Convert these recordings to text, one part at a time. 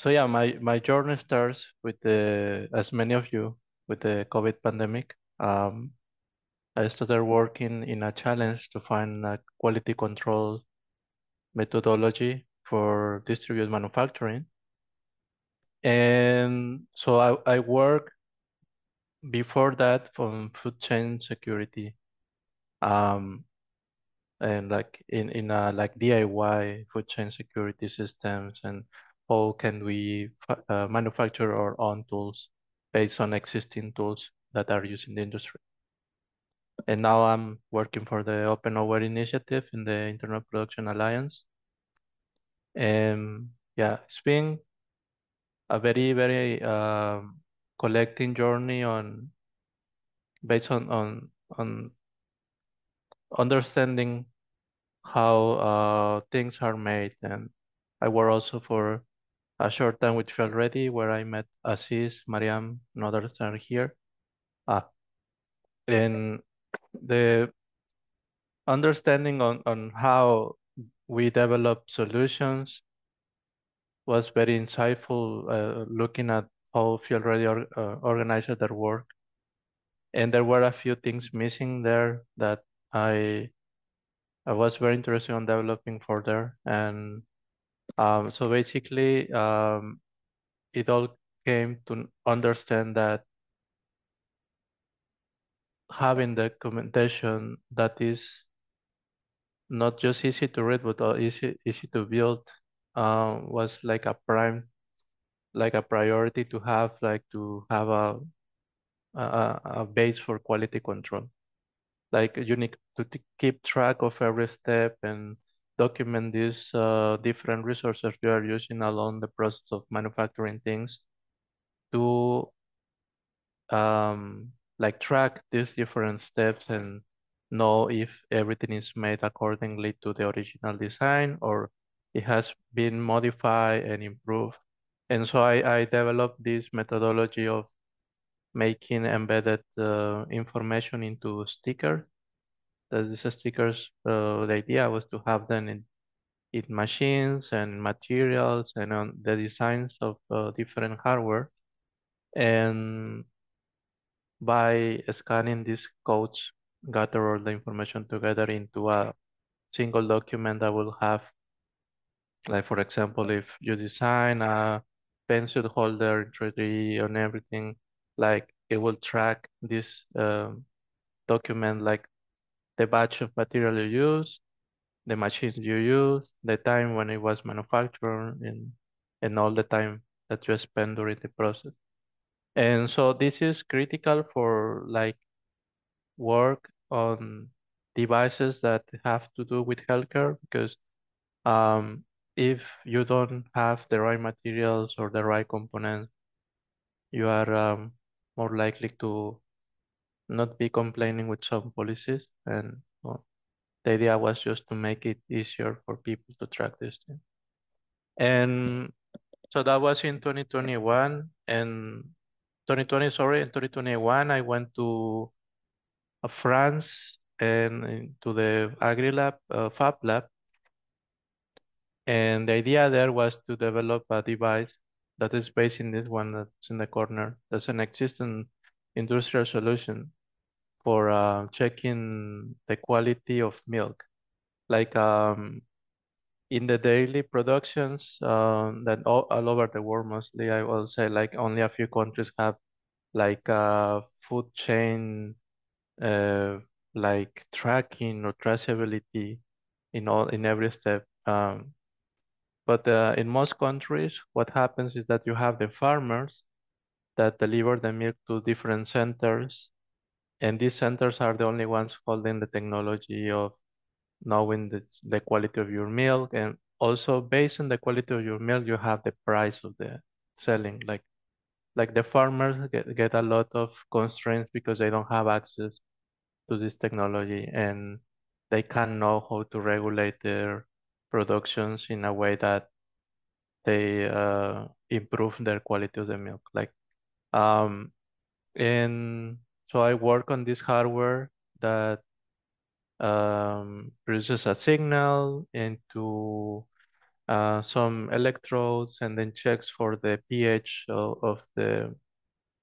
so yeah, my my journey starts with the as many of you with the COVID pandemic. Um, I started working in a challenge to find a quality control methodology for distributed manufacturing. And so I, I work before that from food chain security. Um, and like in, in a like DIY food chain security systems and how can we uh, manufacture our own tools based on existing tools that are used in the industry. And now I'm working for the Open Know-Where initiative in the Internet of Production Alliance. And yeah, it's been a very, very um, collecting journey on based on on on understanding how uh, things are made. And I work also for a short time with Field Ready, where I met Aziz, Mariam, and others are here. Ah, and the understanding on, on how we develop solutions was very insightful, uh, looking at how Field Ready or, uh, organized their work. And there were a few things missing there that I I was very interested in developing further. And um, so basically, um, it all came to understand that having the documentation that is not just easy to read, but easy easy to build uh, was like a prime, like a priority to have, like to have a a, a base for quality control. Like you need to keep track of every step and document these uh, different resources you are using along the process of manufacturing things to um, like track these different steps and know if everything is made accordingly to the original design or it has been modified and improved. And so I, I developed this methodology of making embedded uh, information into stickers. These stickers, uh, the idea was to have them in, in machines and materials and on the designs of uh, different hardware. And by scanning these codes, gather all the information together into a single document that will have, like for example, if you design a pencil holder 3D and everything, like it will track this um, document, like the batch of material you use, the machines you use, the time when it was manufactured, and and all the time that you spend during the process. And so this is critical for like work on devices that have to do with healthcare because um, if you don't have the right materials or the right components, you are um, more likely to not be complaining with some policies. And well, the idea was just to make it easier for people to track this thing. And so that was in 2021 and 2020, sorry, in 2021, I went to uh, France and to the AgriLab, uh, Fab Lab. And the idea there was to develop a device that is based in this one that's in the corner. That's an existing industrial solution for uh, checking the quality of milk. Like um, in the daily productions um, that all, all over the world, mostly I will say like only a few countries have like uh, food chain, uh, like tracking or traceability in all in every step. Um, but uh, in most countries, what happens is that you have the farmers that deliver the milk to different centers, and these centers are the only ones holding the technology of knowing the, the quality of your milk. And also based on the quality of your milk you have the price of the selling. Like like the farmers get, get a lot of constraints because they don't have access to this technology and they can't know how to regulate their productions in a way that they uh, improve their quality of the milk. Like um and so i work on this hardware that um, produces a signal into uh, some electrodes and then checks for the pH of, of the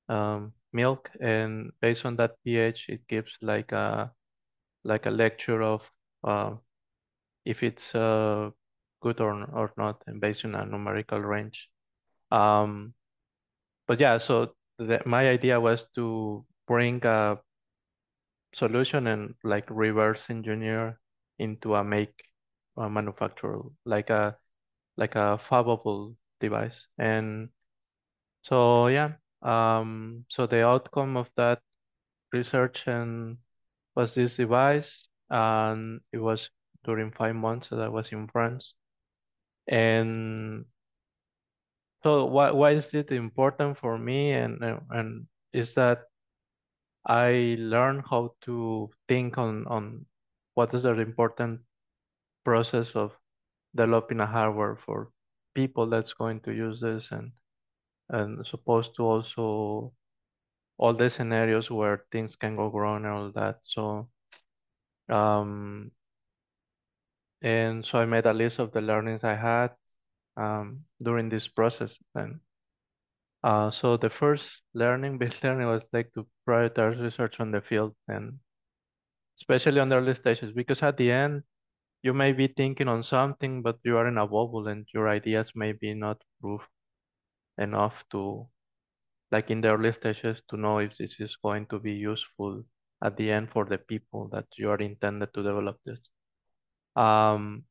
um, milk, and based on that pH, it gives like a like a lecture of uh, if it's uh, good or or not, and based on a numerical range. Um, but yeah, so the, my idea was to bring a solution and like reverse engineer into a make a manufacturer like a like a fabbable device. And so yeah um so the outcome of that research and was this device and it was during five months that I was in France. And so why why is it important for me? And and is that I learned how to think on on what is the important process of developing a hardware for people that's going to use this and and supposed to also all the scenarios where things can go wrong and all that. So um and so I made a list of the learnings I had um during this process and uh so the first learning, big learning was like to prioritize research on the field and especially on the early stages because at the end you may be thinking on something, but you are in a bubble and your ideas may be not proof enough to, like in the early stages, to know if this is going to be useful at the end for the people that you are intended to develop this. Um,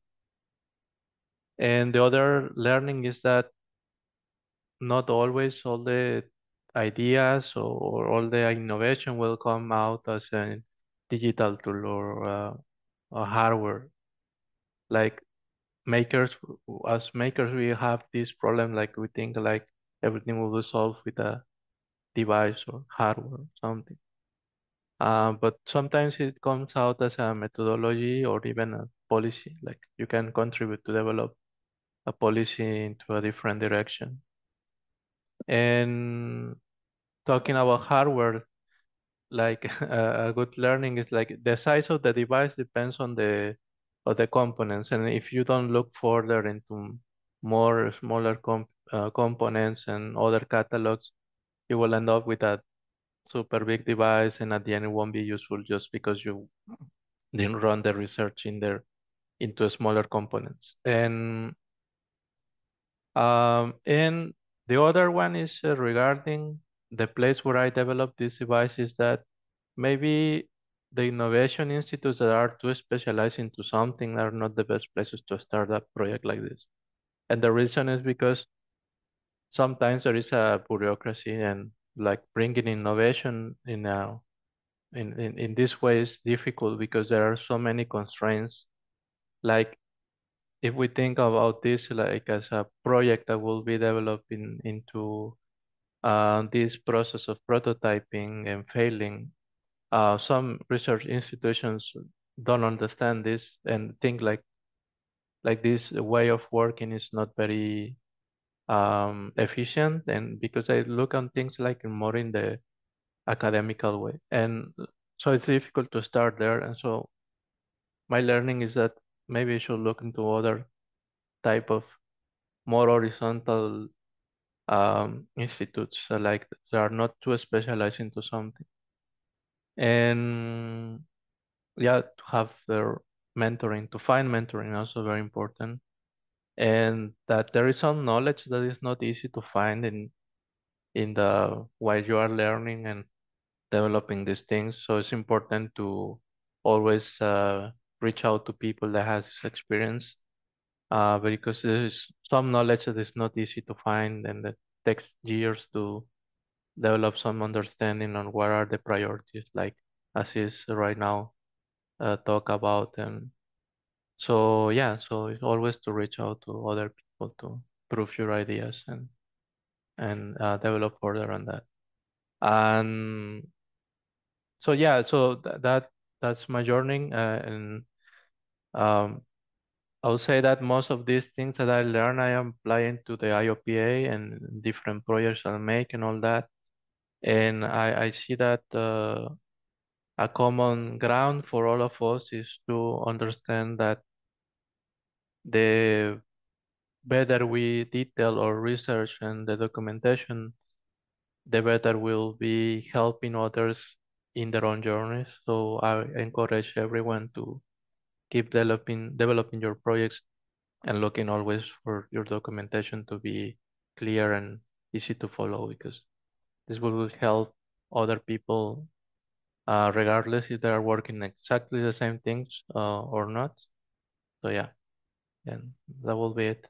and the other learning is that not always all the ideas or, all the innovation will come out as a digital tool or uh, a hardware. Like makers as makers we have this problem like we think like everything will be solved with a device or hardware or something uh, but sometimes it comes out as a methodology or even a policy like you can contribute to develop a policy into a different direction and talking about hardware like a, a good learning is like the size of the device depends on the of the components. And if you don't look further into more smaller comp uh, components and other catalogs, you will end up with a super big device and at the end it won't be useful just because you didn't run the research in there into smaller components. And um, and the other one is uh, regarding the place where I developed this device is that maybe the innovation institutes that are too specialized into something are not the best places to start a project like this. And the reason is because sometimes there is a bureaucracy and like bringing innovation in a in, in, in this way is difficult because there are so many constraints. Like if we think about this like as a project that will be developing into uh, this process of prototyping and failing, uh, some research institutions don't understand this and think like like this way of working is not very um, efficient and because I look on things like more in the academical way. And so it's difficult to start there. And so my learning is that maybe I should look into other type of more horizontal um, institutes uh, like they are not too specialized into something. And yeah to have their mentoring to find mentoring also very important. And that there is some knowledge that is not easy to find in in the while you are learning and developing these things. So it's important to always uh, reach out to people that has this experience uh, because there's some knowledge that is not easy to find and that takes years to develop some understanding on what are the priorities like as is right now uh, talk about and so yeah so it's always to reach out to other people to prove your ideas and and uh, develop further on that. And so yeah so th that that's my journey uh, and um I would say that most of these things that I learn I am applying to the IOPA and different projects I make and all that and I, I see that uh, a common ground for all of us is to understand that the better we detail our research and the documentation, the better we'll be helping others in their own journeys. So I encourage everyone to keep developing developing your projects and looking always for your documentation to be clear and easy to follow because this will help other people uh, regardless if they are working exactly the same things uh, or not. So yeah, and that will be it.